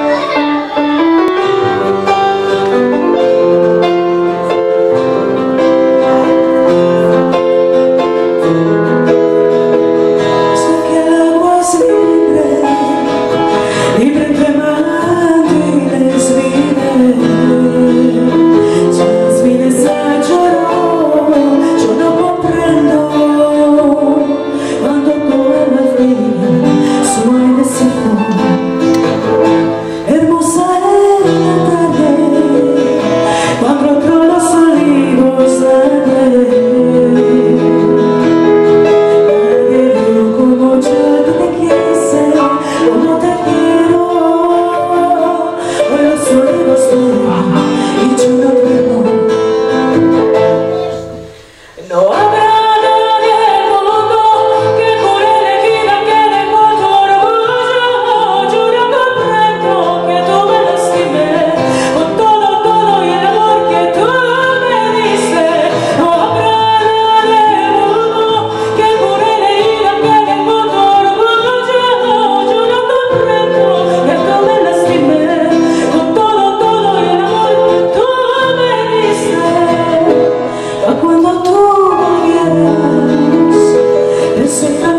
Bye. Eternal No Listen